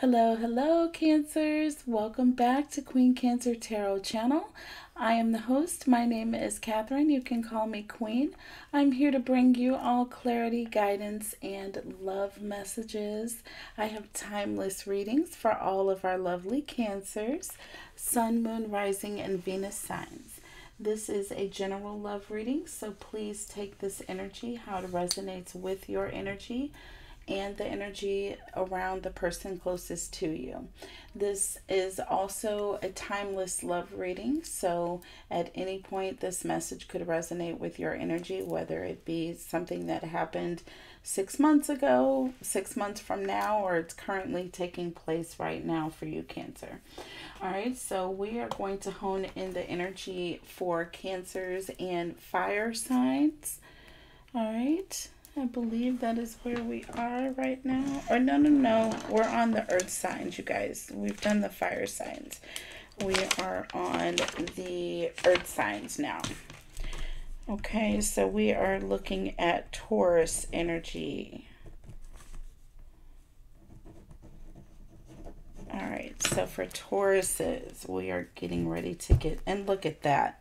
Hello, hello, Cancers. Welcome back to Queen Cancer Tarot channel. I am the host. My name is Catherine. You can call me Queen. I'm here to bring you all clarity, guidance, and love messages. I have timeless readings for all of our lovely Cancers, Sun, Moon, Rising, and Venus signs. This is a general love reading, so please take this energy, how it resonates with your energy and the energy around the person closest to you. This is also a timeless love reading, so at any point, this message could resonate with your energy, whether it be something that happened six months ago, six months from now, or it's currently taking place right now for you, Cancer. All right, so we are going to hone in the energy for Cancers and fire signs. All right. I believe that is where we are right now. Or no, no, no. We're on the earth signs, you guys. We've done the fire signs. We are on the earth signs now. Okay, so we are looking at Taurus energy. All right, so for Tauruses, we are getting ready to get, and look at that.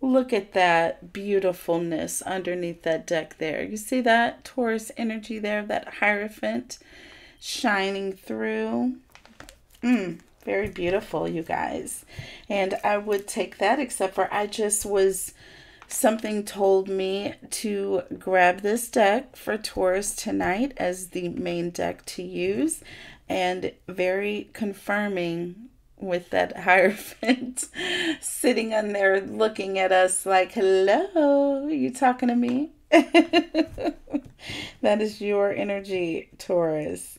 Look at that beautifulness underneath that deck there. You see that Taurus energy there, that Hierophant shining through? Mm, very beautiful, you guys. And I would take that, except for I just was, something told me to grab this deck for Taurus tonight as the main deck to use. And very confirming with that Hierophant sitting on there looking at us like, hello, you talking to me? that is your energy, Taurus.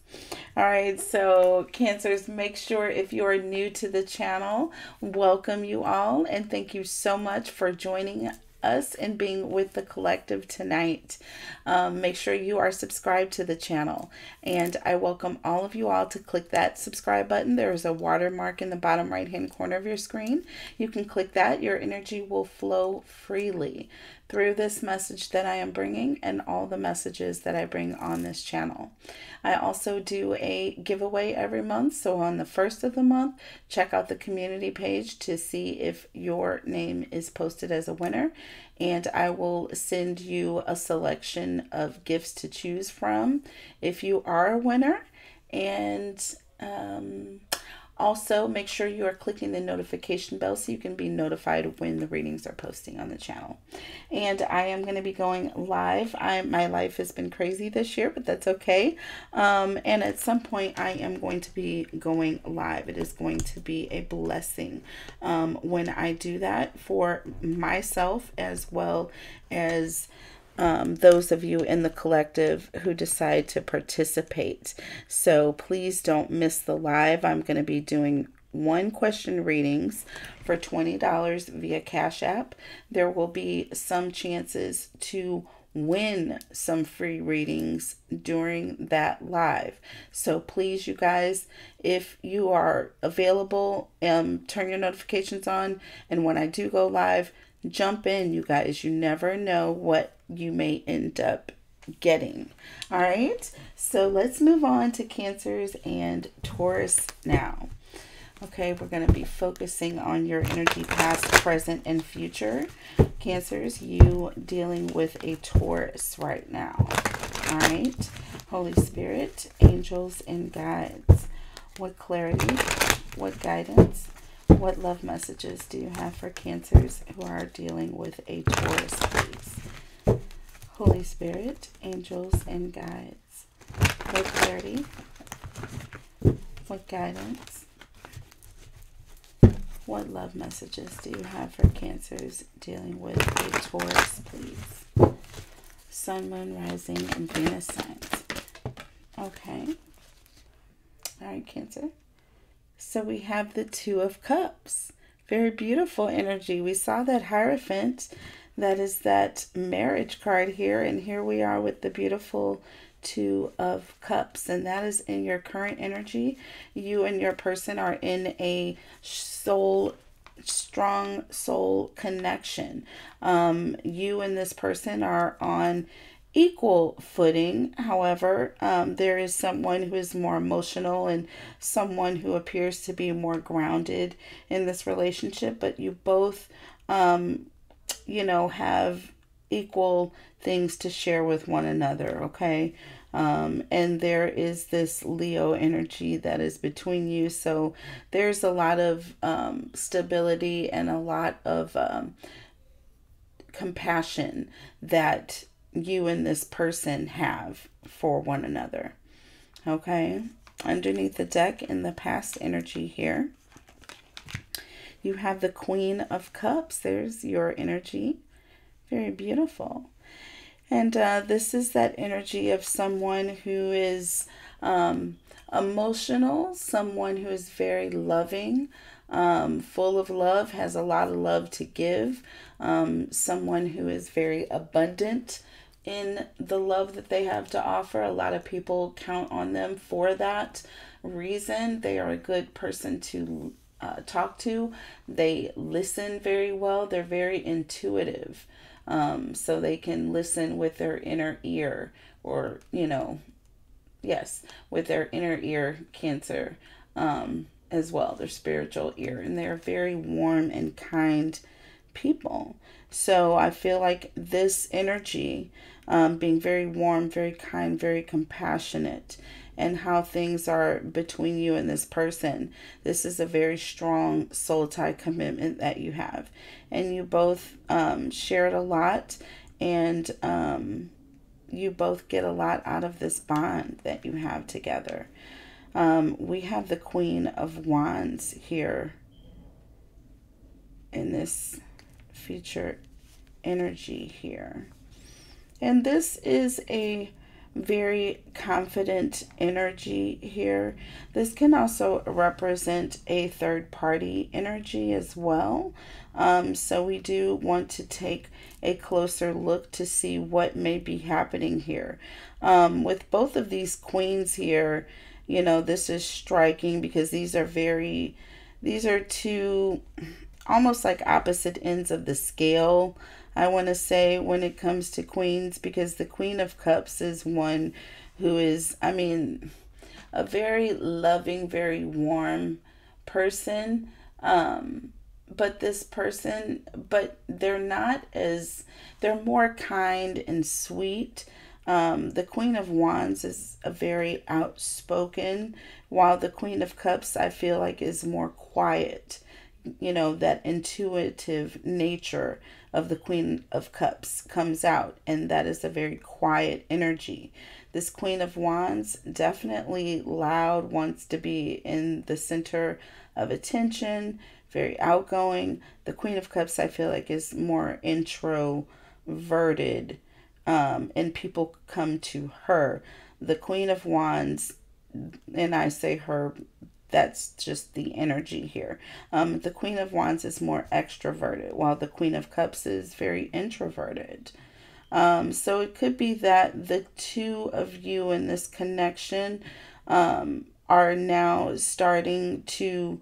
All right, so Cancers, make sure if you are new to the channel, welcome you all and thank you so much for joining us and being with the collective tonight. Um, make sure you are subscribed to the channel. And I welcome all of you all to click that subscribe button. There is a watermark in the bottom right hand corner of your screen. You can click that. Your energy will flow freely through this message that I am bringing and all the messages that I bring on this channel. I also do a giveaway every month. So on the first of the month, check out the community page to see if your name is posted as a winner. And I will send you a selection of gifts to choose from if you are a winner. And um, also, make sure you are clicking the notification bell so you can be notified when the readings are posting on the channel. And I am going to be going live. I My life has been crazy this year, but that's okay. Um, and at some point, I am going to be going live. It is going to be a blessing um, when I do that for myself as well as um, those of you in the collective who decide to participate. So please don't miss the live. I'm going to be doing one question readings for $20 via Cash App. There will be some chances to win some free readings during that live. So please, you guys, if you are available, um, turn your notifications on. And when I do go live, jump in, you guys. You never know what you may end up getting. All right, so let's move on to Cancers and Taurus now. Okay, we're going to be focusing on your energy past, present, and future. Cancers, you dealing with a Taurus right now. All right, Holy Spirit, angels, and guides. What clarity, what guidance, what love messages do you have for Cancers who are dealing with a Taurus, please? Holy Spirit, angels, and guides. What clarity, what guidance, what love messages do you have for Cancers dealing with a Taurus, please? Sun, Moon, Rising, and Venus signs. Okay. All right, Cancer. So we have the Two of Cups. Very beautiful energy. We saw that Hierophant that is that marriage card here. And here we are with the beautiful Two of Cups. And that is in your current energy. You and your person are in a soul strong soul connection. Um, you and this person are on equal footing. However, um, there is someone who is more emotional and someone who appears to be more grounded in this relationship, but you both, um, you know, have equal things to share with one another, okay? Um, and there is this Leo energy that is between you. So there's a lot of um, stability and a lot of um, compassion that you and this person have for one another. Okay, underneath the deck in the past energy here, you have the Queen of Cups. There's your energy. Very beautiful. And uh, this is that energy of someone who is um, emotional, someone who is very loving, um, full of love, has a lot of love to give, um, someone who is very abundant in the love that they have to offer. A lot of people count on them for that reason. They are a good person to uh, talk to, they listen very well, they're very intuitive. Um, so they can listen with their inner ear, or, you know, yes, with their inner ear cancer um, as well, their spiritual ear. And they're very warm and kind people. So I feel like this energy, um, being very warm, very kind, very compassionate, and how things are between you and this person. This is a very strong soul tie commitment that you have. And you both um, shared a lot, and um, you both get a lot out of this bond that you have together. Um, we have the Queen of Wands here in this feature energy here. And this is a very confident energy here. This can also represent a third party energy as well. Um, so we do want to take a closer look to see what may be happening here. Um, with both of these queens here, you know, this is striking because these are very, these are two almost like opposite ends of the scale. I want to say when it comes to queens because the Queen of Cups is one who is, I mean, a very loving, very warm person. Um, but this person, but they're not as, they're more kind and sweet. Um, the Queen of Wands is a very outspoken, while the Queen of Cups, I feel like, is more quiet you know, that intuitive nature of the Queen of Cups comes out, and that is a very quiet energy. This Queen of Wands, definitely loud, wants to be in the center of attention, very outgoing. The Queen of Cups, I feel like, is more introverted, um, and people come to her. The Queen of Wands, and I say her that's just the energy here. Um, the Queen of Wands is more extroverted, while the Queen of Cups is very introverted. Um, so it could be that the two of you in this connection um, are now starting to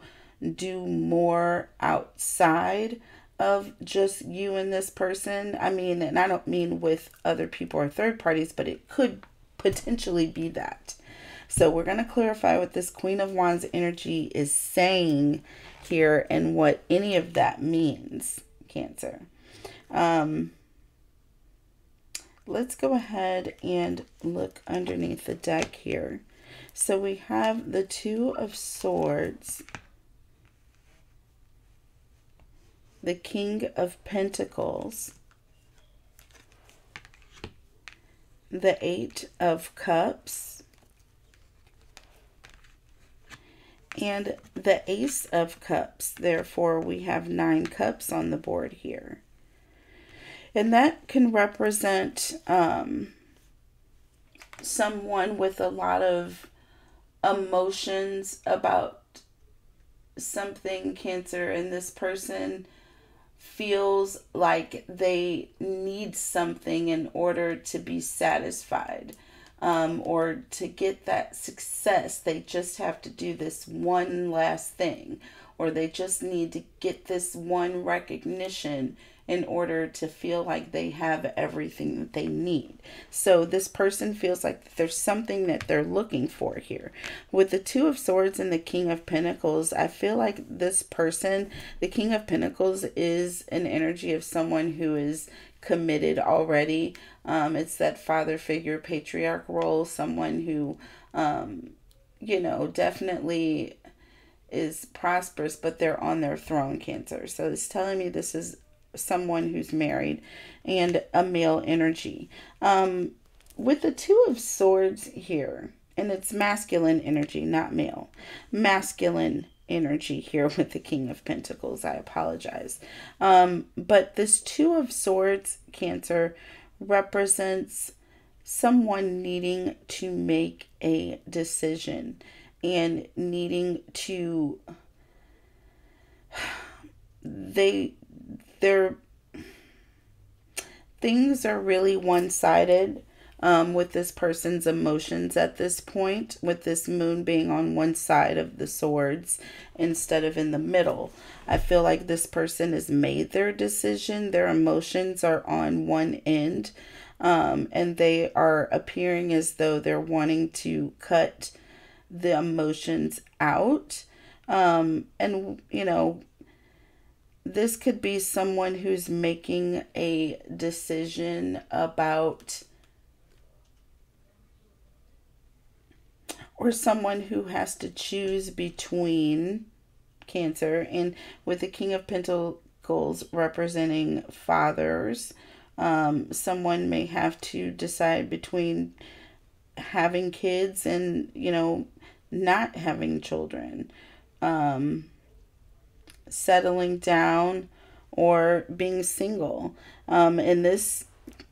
do more outside of just you and this person. I mean, and I don't mean with other people or third parties, but it could potentially be that. So we're going to clarify what this Queen of Wands energy is saying here and what any of that means, Cancer. Um, let's go ahead and look underneath the deck here. So we have the Two of Swords, the King of Pentacles, the Eight of Cups, and the Ace of Cups. Therefore, we have nine cups on the board here. And that can represent um, someone with a lot of emotions about something, Cancer, and this person feels like they need something in order to be satisfied um, or to get that success, they just have to do this one last thing, or they just need to get this one recognition in order to feel like they have everything that they need. So this person feels like there's something that they're looking for here. With the Two of Swords and the King of Pentacles, I feel like this person, the King of Pentacles, is an energy of someone who is committed already. Um, it's that father figure, patriarch role, someone who, um, you know, definitely is prosperous, but they're on their throne, Cancer. So it's telling me this is someone who's married and a male energy. Um, with the Two of Swords here, and it's masculine energy, not male, masculine energy here with the King of Pentacles. I apologize. Um, but this Two of Swords, Cancer, represents someone needing to make a decision and needing to they they're things are really one-sided um, with this person's emotions at this point, with this moon being on one side of the swords instead of in the middle. I feel like this person has made their decision. Their emotions are on one end, um, and they are appearing as though they're wanting to cut the emotions out. Um, and, you know, this could be someone who's making a decision about or someone who has to choose between cancer and with the king of pentacles representing fathers um, someone may have to decide between having kids and you know not having children um, settling down or being single. Um, in this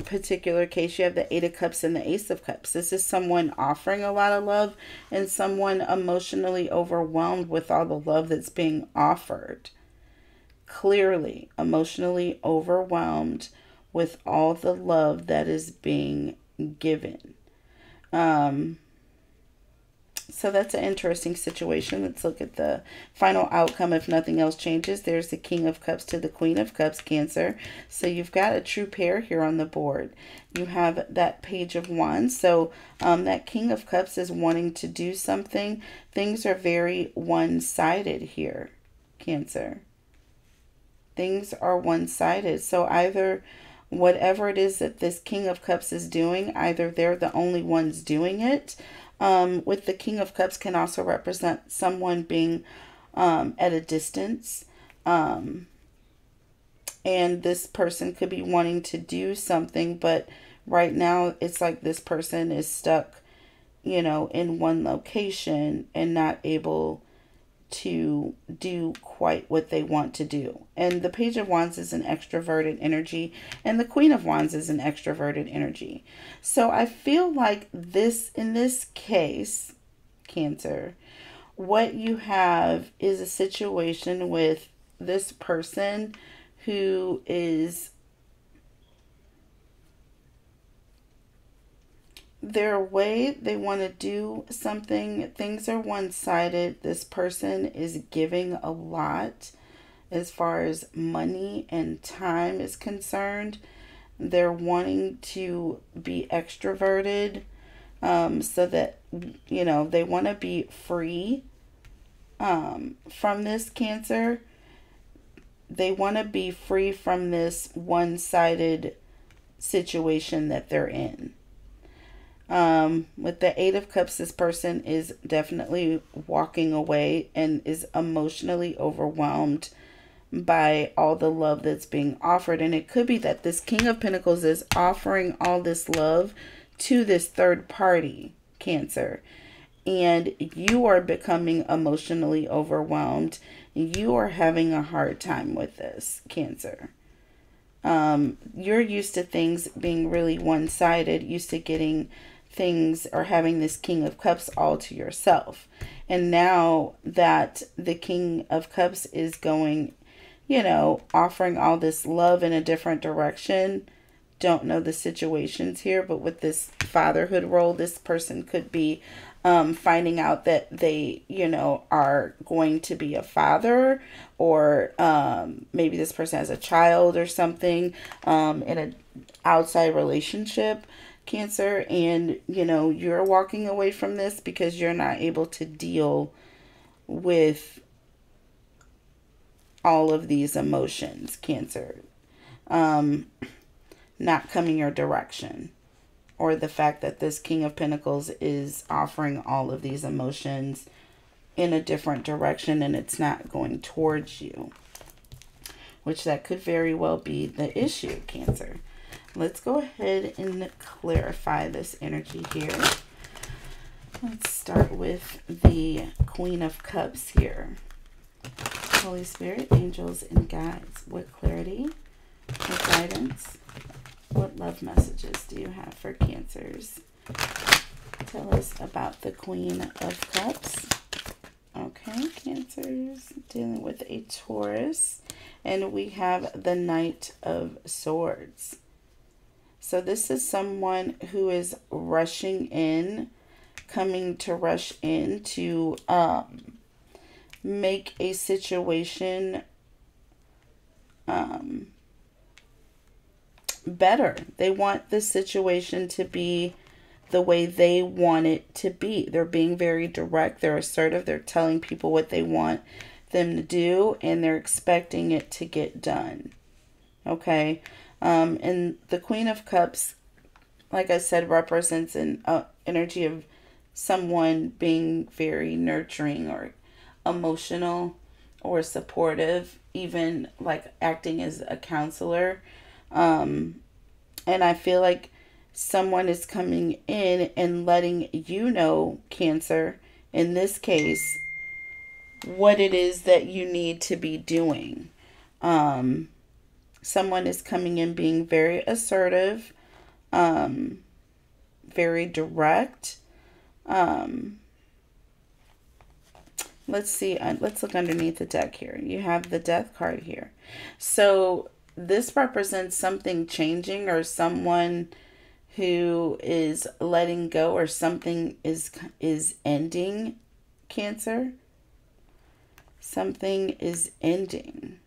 particular case, you have the Eight of Cups and the Ace of Cups. This is someone offering a lot of love and someone emotionally overwhelmed with all the love that's being offered. Clearly, emotionally overwhelmed with all the love that is being given. Um, so that's an interesting situation. Let's look at the final outcome if nothing else changes. There's the King of Cups to the Queen of Cups, Cancer. So you've got a true pair here on the board. You have that Page of Wands. So um, that King of Cups is wanting to do something. Things are very one-sided here, Cancer. Things are one-sided. So either whatever it is that this King of Cups is doing, either they're the only ones doing it, um, with the King of Cups can also represent someone being um, at a distance. Um, and this person could be wanting to do something, but right now it's like this person is stuck, you know, in one location and not able to do quite what they want to do. And the Page of Wands is an extroverted energy, and the Queen of Wands is an extroverted energy. So I feel like this, in this case, Cancer, what you have is a situation with this person who is their way they want to do something. Things are one-sided. This person is giving a lot as far as money and time is concerned. They're wanting to be extroverted um, so that you know they want to be free um, from this cancer. They want to be free from this one-sided situation that they're in um, with the Eight of Cups, this person is definitely walking away and is emotionally overwhelmed by all the love that's being offered. And it could be that this King of Pentacles is offering all this love to this third party, Cancer. And you are becoming emotionally overwhelmed. You are having a hard time with this, Cancer. Um, you're used to things being really one-sided, used to getting things or having this King of Cups all to yourself. And now that the King of Cups is going, you know, offering all this love in a different direction, don't know the situations here, but with this fatherhood role, this person could be um, finding out that they, you know, are going to be a father, or um, maybe this person has a child or something um, in an outside relationship, Cancer, and you know, you're walking away from this because you're not able to deal with all of these emotions, Cancer. Um, not coming your direction or the fact that this King of Pentacles is offering all of these emotions in a different direction and it's not going towards you. Which that could very well be the issue, Cancer. Let's go ahead and clarify this energy here. Let's start with the Queen of Cups here. Holy Spirit, angels, and guides. What clarity, what guidance, what love messages do you have for Cancers? Tell us about the Queen of Cups. Okay, Cancers dealing with a Taurus. And we have the Knight of Swords. So this is someone who is rushing in, coming to rush in to um, make a situation um, better. They want the situation to be the way they want it to be. They're being very direct, they're assertive, they're telling people what they want them to do, and they're expecting it to get done. Okay? Um, and the Queen of Cups, like I said, represents an uh, energy of someone being very nurturing or emotional or supportive, even like acting as a counselor um, and I feel like someone is coming in and letting you know, Cancer, in this case, what it is that you need to be doing. Um, someone is coming in being very assertive, um, very direct. Um, let's see, uh, let's look underneath the deck here. You have the death card here. So this represents something changing or someone who is letting go or something is is ending cancer something is ending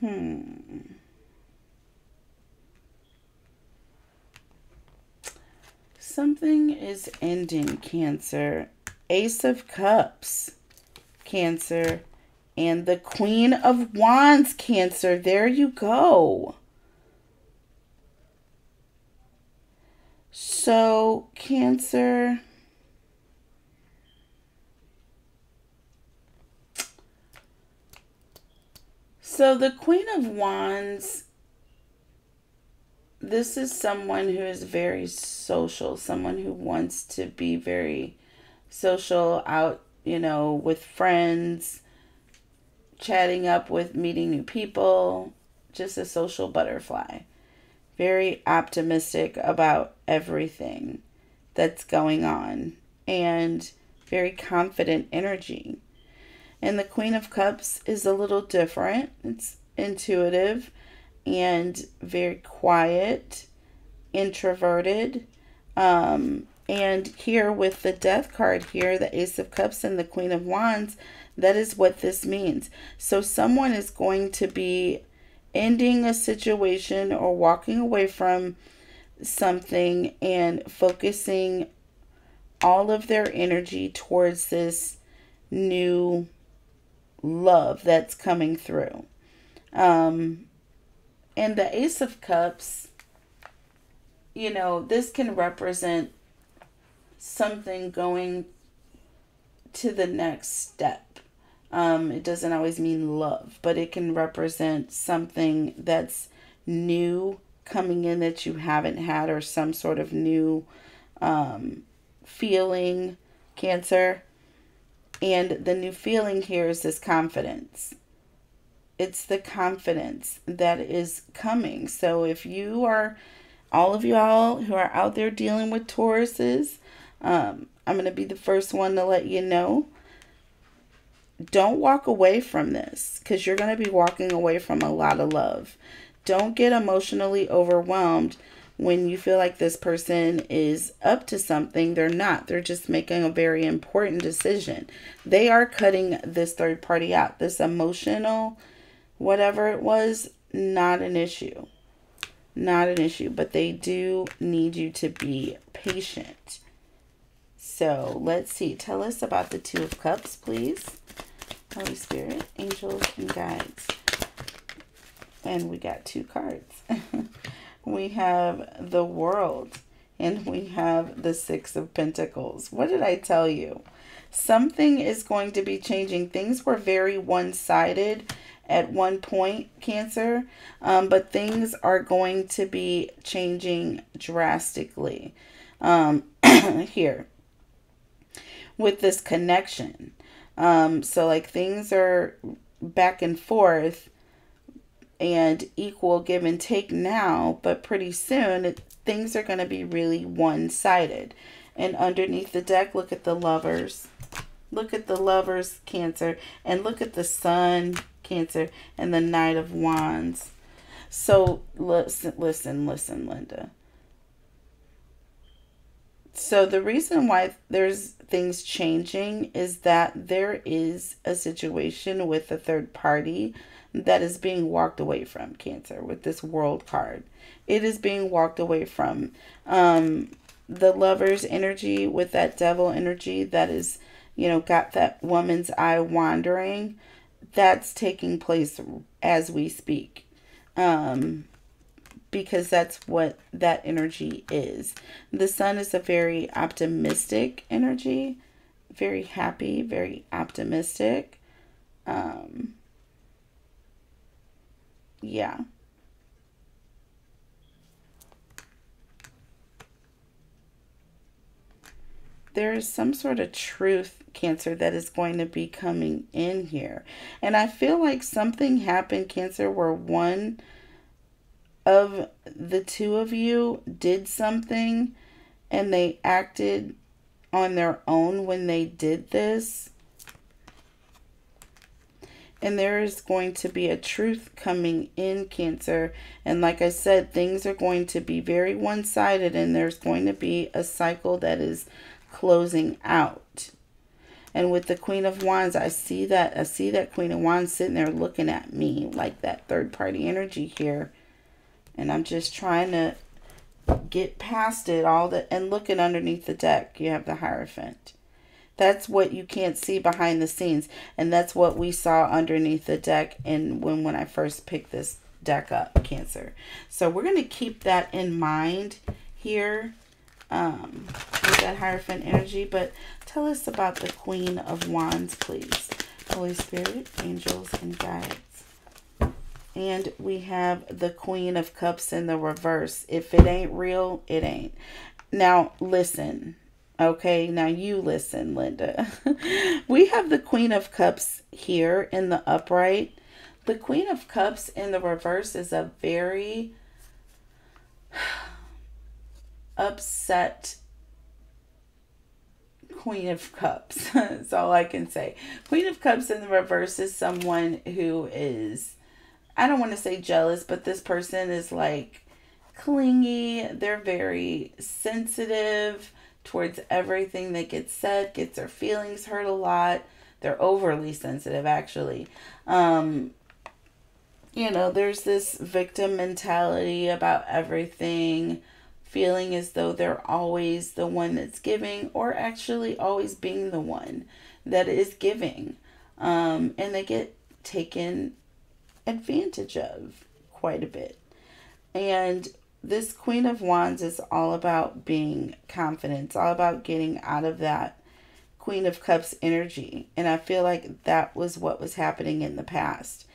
Hmm. Something is ending, Cancer. Ace of Cups, Cancer. And the Queen of Wands, Cancer. There you go. So, Cancer. So, the Queen of Wands this is someone who is very social, someone who wants to be very social out, you know, with friends, chatting up with meeting new people, just a social butterfly. Very optimistic about everything that's going on and very confident energy. And the Queen of Cups is a little different. It's intuitive and very quiet, introverted. Um, and here with the death card here, the Ace of Cups and the Queen of Wands, that is what this means. So someone is going to be ending a situation or walking away from something and focusing all of their energy towards this new love that's coming through. Um, and the Ace of Cups, you know, this can represent something going to the next step. Um, it doesn't always mean love, but it can represent something that's new coming in that you haven't had or some sort of new um, feeling, Cancer. And the new feeling here is this confidence it's the confidence that is coming. So if you are, all of y'all who are out there dealing with Tauruses, um, I'm going to be the first one to let you know. Don't walk away from this because you're going to be walking away from a lot of love. Don't get emotionally overwhelmed when you feel like this person is up to something, they're not. They're just making a very important decision. They are cutting this third party out. This emotional, whatever it was, not an issue. Not an issue, but they do need you to be patient. So let's see. Tell us about the Two of Cups, please. Holy Spirit, angels, and guides. And we got two cards. we have the world, and we have the Six of Pentacles. What did I tell you? Something is going to be changing. Things were very one-sided at one point, Cancer, um, but things are going to be changing drastically um, here with this connection. Um, so, like, things are back and forth and equal give and take now, but pretty soon it, things are going to be really one sided. And underneath the deck, look at the lovers. Look at the lovers, Cancer, and look at the sun, Cancer, and the Knight of Wands. So listen, listen, listen, Linda. So the reason why there's things changing is that there is a situation with a third party that is being walked away from cancer with this world card. It is being walked away from. Um the lover's energy with that devil energy that is you know got that woman's eye wandering that's taking place as we speak. Um because that's what that energy is the sun is a very optimistic energy very happy very optimistic um yeah. There is some sort of truth, Cancer, that is going to be coming in here. And I feel like something happened, Cancer, where one of the two of you did something and they acted on their own when they did this and there is going to be a truth coming in Cancer. And like I said, things are going to be very one sided, and there's going to be a cycle that is closing out. And with the Queen of Wands, I see that I see that Queen of Wands sitting there looking at me like that third party energy here. And I'm just trying to get past it all that and looking underneath the deck. You have the Hierophant. That's what you can't see behind the scenes. And that's what we saw underneath the deck and when, when I first picked this deck up, Cancer. So we're going to keep that in mind here um, with that Hierophant energy. But tell us about the Queen of Wands, please. Holy Spirit, angels, and guides. And we have the Queen of Cups in the reverse. If it ain't real, it ain't. Now, listen. Okay, now you listen, Linda. we have the Queen of Cups here in the upright. The Queen of Cups in the reverse is a very upset Queen of Cups. That's all I can say. Queen of Cups in the reverse is someone who is, I don't want to say jealous, but this person is like clingy. They're very sensitive towards everything that gets said, gets their feelings hurt a lot. They're overly sensitive, actually. Um, you know, there's this victim mentality about everything, feeling as though they're always the one that's giving, or actually always being the one that is giving. Um, and they get taken advantage of quite a bit. And this Queen of Wands is all about being confident. It's all about getting out of that Queen of Cups energy. And I feel like that was what was happening in the past.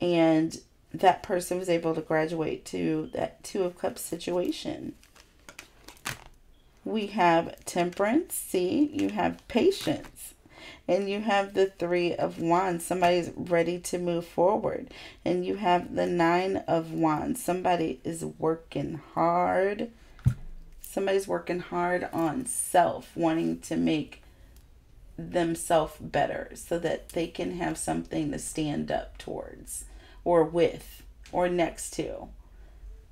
And that person was able to graduate to that Two of Cups situation. We have temperance. See, you have patience and you have the three of wands. Somebody's ready to move forward. And you have the nine of wands. Somebody is working hard. Somebody's working hard on self, wanting to make themselves better so that they can have something to stand up towards or with or next to.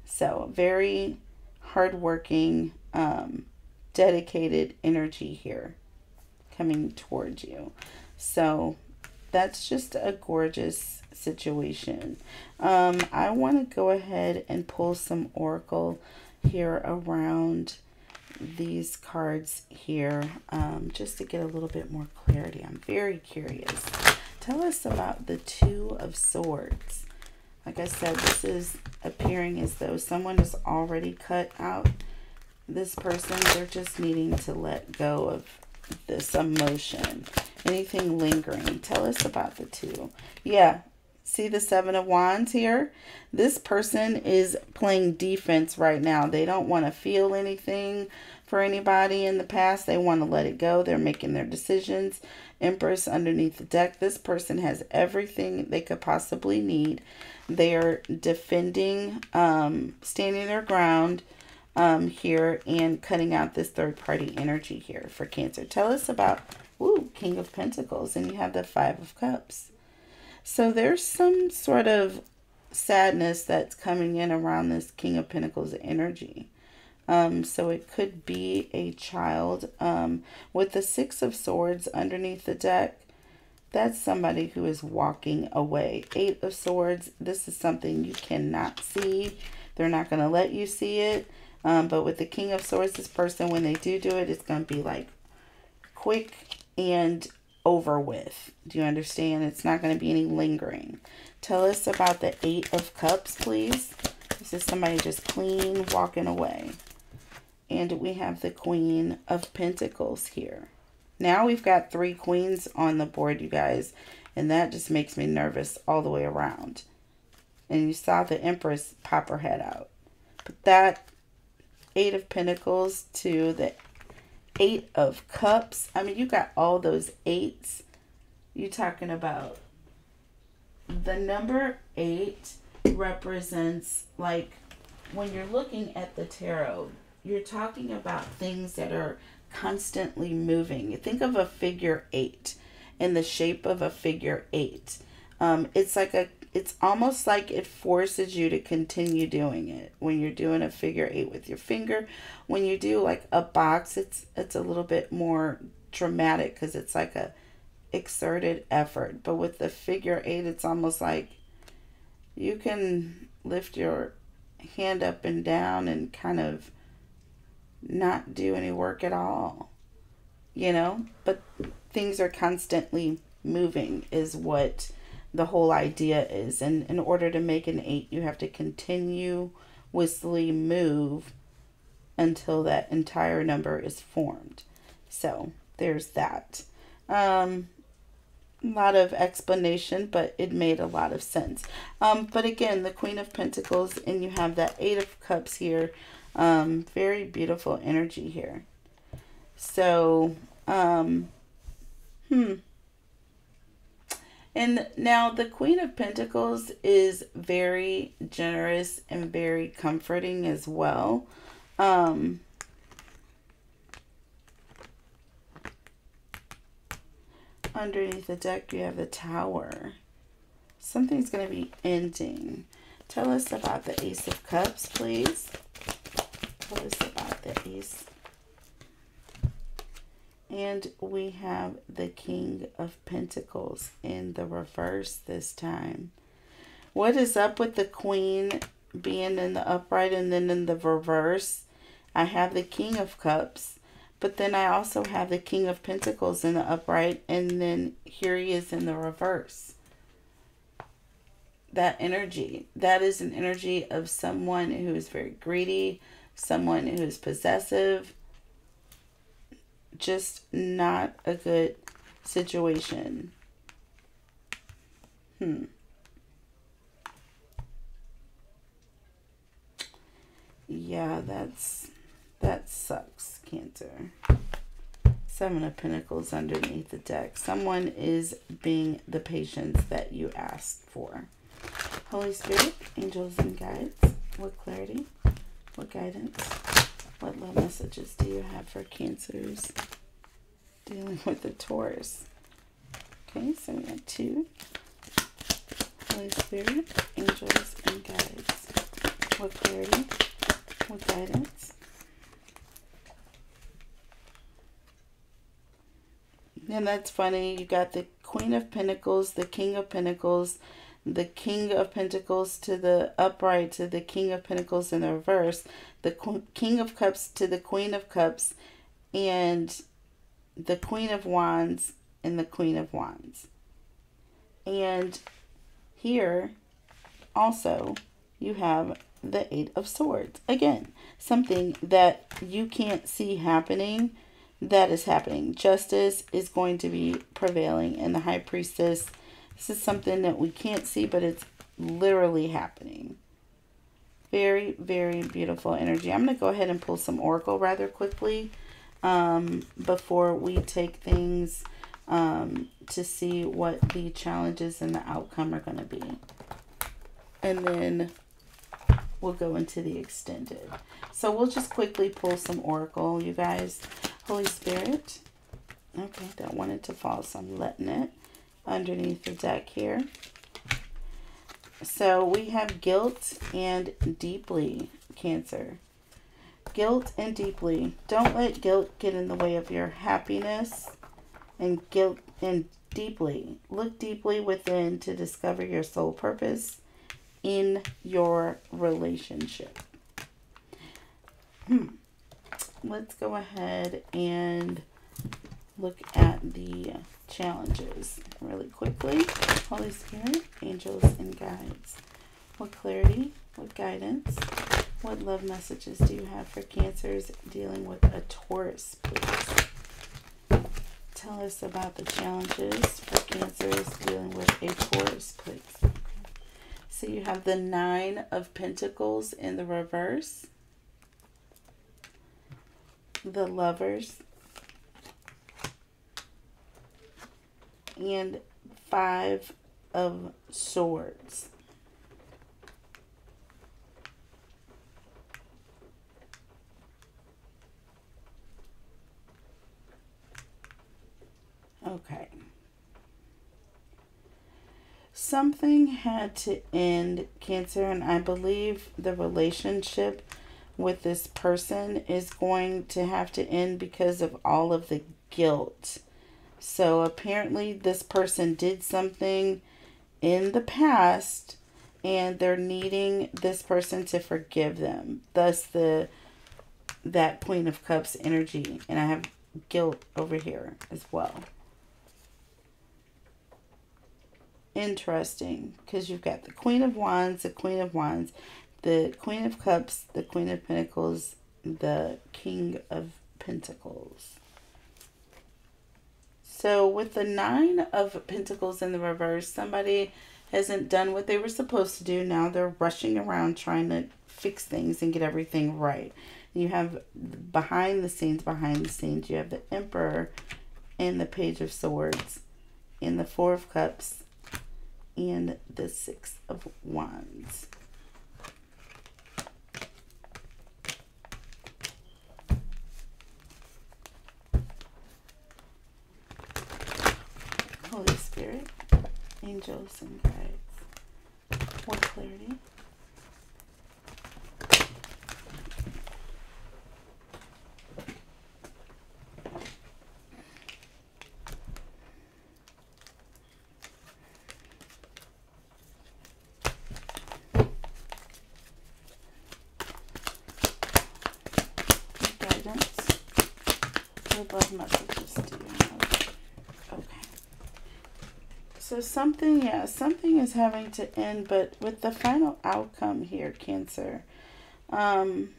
So, very hardworking, um, dedicated energy here coming towards you. So, that's just a gorgeous situation. Um, I want to go ahead and pull some Oracle here around these cards here um, just to get a little bit more clarity. I'm very curious. Tell us about the Two of Swords. Like I said, this is appearing as though someone is already cut out this person. They're just needing to let go of this emotion. Anything lingering. Tell us about the two. Yeah, See the Seven of Wands here? This person is playing defense right now. They don't want to feel anything for anybody in the past. They want to let it go. They're making their decisions. Empress underneath the deck. This person has everything they could possibly need. They are defending, um, standing their ground um, here and cutting out this third party energy here for Cancer. Tell us about, ooh, King of Pentacles. And you have the Five of Cups. So there's some sort of sadness that's coming in around this King of Pentacles energy. Um, so it could be a child. Um, with the Six of Swords underneath the deck, that's somebody who is walking away. Eight of Swords, this is something you cannot see. They're not going to let you see it. Um, but with the King of Swords, this person, when they do do it, it's going to be like quick and over with. Do you understand? It's not going to be any lingering. Tell us about the Eight of Cups, please. This is somebody just clean walking away. And we have the Queen of Pentacles here. Now we've got three queens on the board, you guys. And that just makes me nervous all the way around. And you saw the Empress pop her head out. But that Eight of Pentacles to the Eight of Cups. I mean, you got all those eights. You talking about the number eight represents like when you're looking at the tarot, you're talking about things that are constantly moving. Think of a figure eight in the shape of a figure eight. Um, it's like a it's almost like it forces you to continue doing it. When you're doing a figure eight with your finger when you do like a box it's it's a little bit more dramatic because it's like a exerted effort. But with the figure eight it's almost like you can lift your hand up and down and kind of not do any work at all you know? But things are constantly moving is what the whole idea is. And in order to make an eight, you have to continue continuously move until that entire number is formed. So there's that. Um, a lot of explanation, but it made a lot of sense. Um, but again, the Queen of Pentacles, and you have that Eight of Cups here. Um, very beautiful energy here. So, um, hmm. And now the Queen of Pentacles is very generous and very comforting as well. Um, underneath the deck, you have the Tower. Something's going to be ending. Tell us about the Ace of Cups, please. Tell us about the Ace and we have the King of Pentacles in the reverse this time. What is up with the Queen being in the upright and then in the reverse? I have the King of Cups, but then I also have the King of Pentacles in the upright, and then here he is in the reverse. That energy, that is an energy of someone who is very greedy, someone who is possessive, just not a good situation. Hmm. Yeah, that's that sucks, Cancer. Seven of Pentacles underneath the deck. Someone is being the patience that you asked for. Holy Spirit, angels and guides, what clarity, what guidance, What love messages do you have for Cancers dealing with the Taurus? Okay, so we have two. Holy Spirit, angels, and guides. What clarity? What guidance? And that's funny. You got the Queen of Pentacles, the King of Pentacles, the King of Pentacles to the upright, to the King of Pentacles in the reverse, the King of Cups to the Queen of Cups, and the Queen of Wands and the Queen of Wands. And here also you have the Eight of Swords. Again, something that you can't see happening that is happening. Justice is going to be prevailing and the High Priestess. This is something that we can't see, but it's literally happening. Very, very beautiful energy. I'm going to go ahead and pull some Oracle rather quickly um, before we take things um, to see what the challenges and the outcome are going to be. And then we'll go into the extended. So we'll just quickly pull some Oracle, you guys. Holy Spirit. Okay, don't want it to fall, so I'm letting it underneath the deck here. So we have guilt and deeply cancer. Guilt and deeply. Don't let guilt get in the way of your happiness and guilt and deeply. Look deeply within to discover your soul purpose in your relationship. Hmm let's go ahead and look at the challenges really quickly. Holy Spirit, angels, and guides. What clarity, what guidance, what love messages do you have for cancers dealing with a Taurus, please? Tell us about the challenges for cancers dealing with a Taurus, please. So you have the Nine of Pentacles in the reverse the lovers and five of swords okay something had to end cancer and i believe the relationship with this person is going to have to end because of all of the guilt. So apparently this person did something in the past and they're needing this person to forgive them. Thus the that Queen of Cups energy. And I have guilt over here as well. Interesting because you've got the Queen of Wands, the Queen of Wands, the Queen of Cups, the Queen of Pentacles, the King of Pentacles. So with the Nine of Pentacles in the reverse, somebody hasn't done what they were supposed to do. Now they're rushing around trying to fix things and get everything right. You have behind the scenes, behind the scenes, you have the Emperor and the Page of Swords and the Four of Cups and the Six of Wands. Holy Spirit, angels and guides. More clarity. Guidance. Above messages to you. So something, yeah, something is having to end, but with the final outcome here, Cancer, um,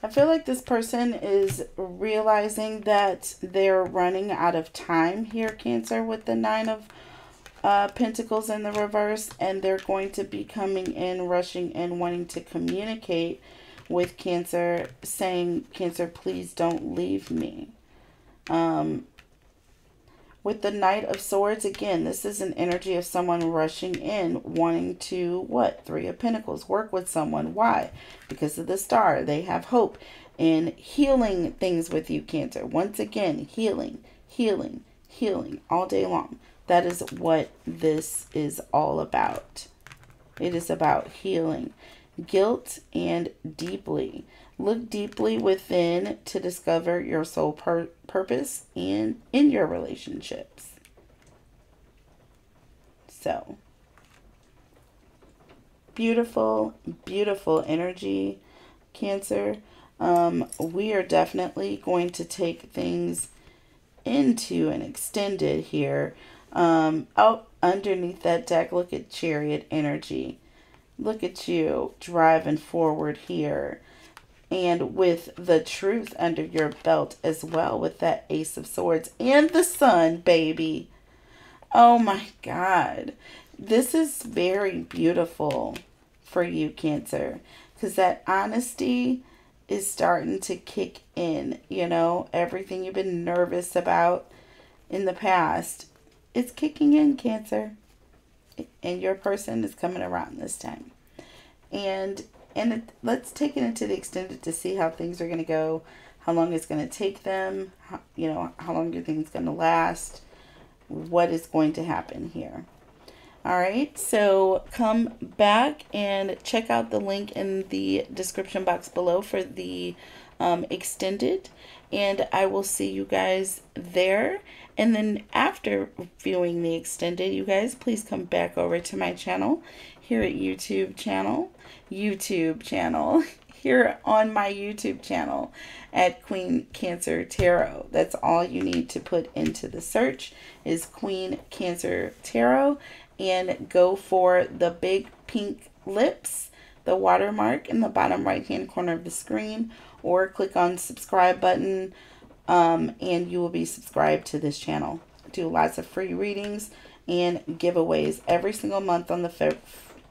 I feel like this person is realizing that they're running out of time here, Cancer, with the Nine of uh, Pentacles in the reverse, and they're going to be coming in, rushing in, wanting to communicate with Cancer, saying, Cancer, please don't leave me. Um, with the Knight of Swords, again, this is an energy of someone rushing in, wanting to, what? Three of Pentacles, work with someone. Why? Because of the star. They have hope in healing things with you, Cancer. Once again, healing, healing, healing all day long. That is what this is all about. It is about healing, guilt, and deeply. Look deeply within to discover your soul pur purpose and in your relationships. So, beautiful, beautiful energy, Cancer. Um, we are definitely going to take things into an extended here. Um, out underneath that deck, look at chariot energy. Look at you driving forward here and with the truth under your belt as well with that ace of swords and the sun baby. Oh my god. This is very beautiful for you cancer because that honesty is starting to kick in you know? Everything you've been nervous about in the past it's kicking in cancer and your person is coming around this time. And and it, let's take it into the extended to see how things are going to go, how long it's going to take them, how, you know, how long your thing's going to last, what is going to happen here. All right, so come back and check out the link in the description box below for the um, extended, and I will see you guys there. And then after viewing the extended, you guys please come back over to my channel here at YouTube channel YouTube channel here on my YouTube channel at Queen Cancer Tarot. That's all you need to put into the search is Queen Cancer Tarot and go for the big pink lips, the watermark in the bottom right hand corner of the screen or click on subscribe button um, and you will be subscribed to this channel. I do lots of free readings and giveaways every single month on the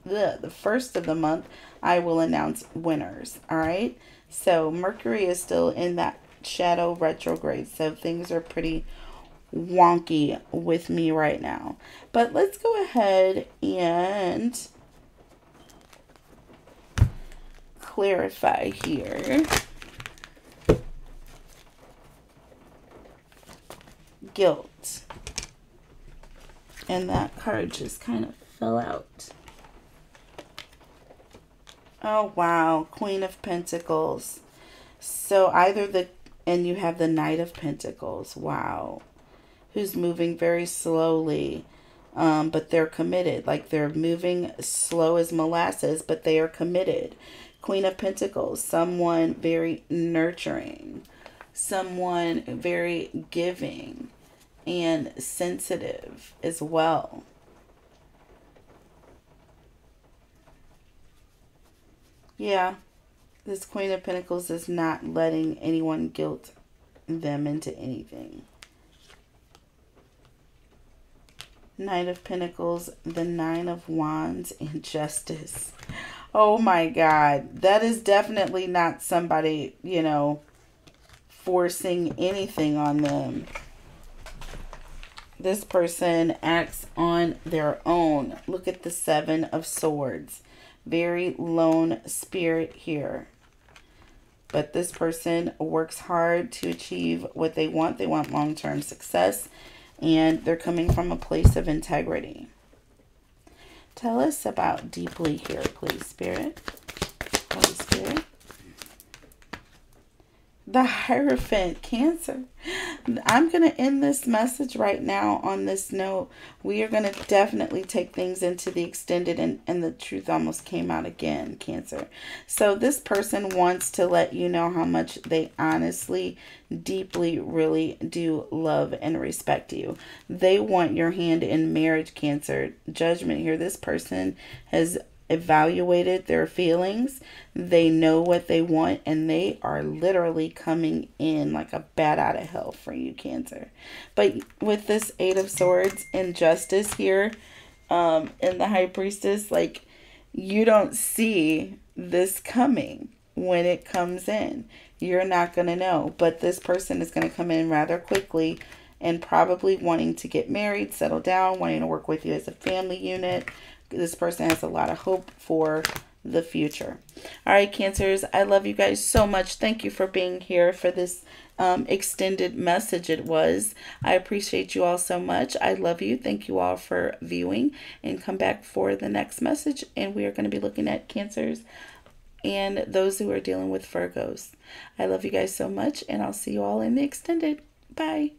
the, the first of the month, I will announce winners. All right. So Mercury is still in that shadow retrograde. So things are pretty wonky with me right now. But let's go ahead and clarify here. Guilt. And that card just kind of fell out. Oh, wow. Queen of Pentacles. So either the, and you have the Knight of Pentacles. Wow. Who's moving very slowly. Um, but they're committed. Like they're moving slow as molasses, but they are committed. Queen of Pentacles. Someone very nurturing. Someone very giving and sensitive as well. Yeah, this Queen of Pentacles is not letting anyone guilt them into anything. Knight of Pentacles, the Nine of Wands, and Justice. Oh my God. That is definitely not somebody, you know, forcing anything on them. This person acts on their own. Look at the Seven of Swords very lone spirit here. But this person works hard to achieve what they want. They want long-term success. And they're coming from a place of integrity. Tell us about deeply here, please, Spirit. Holy Spirit the Hierophant, Cancer. I'm going to end this message right now on this note. We are going to definitely take things into the extended and, and the truth almost came out again, Cancer. So this person wants to let you know how much they honestly, deeply, really do love and respect you. They want your hand in marriage, Cancer. Judgment here. This person has evaluated their feelings. They know what they want and they are literally coming in like a bat out of hell for you, Cancer. But with this Eight of Swords and Justice here um, in the High Priestess, like you don't see this coming when it comes in. You're not going to know. But this person is going to come in rather quickly and probably wanting to get married, settle down, wanting to work with you as a family unit. This person has a lot of hope for the future. All right, Cancers, I love you guys so much. Thank you for being here for this um, extended message it was. I appreciate you all so much. I love you. Thank you all for viewing and come back for the next message. And we are going to be looking at Cancers and those who are dealing with Virgos. I love you guys so much, and I'll see you all in the extended. Bye.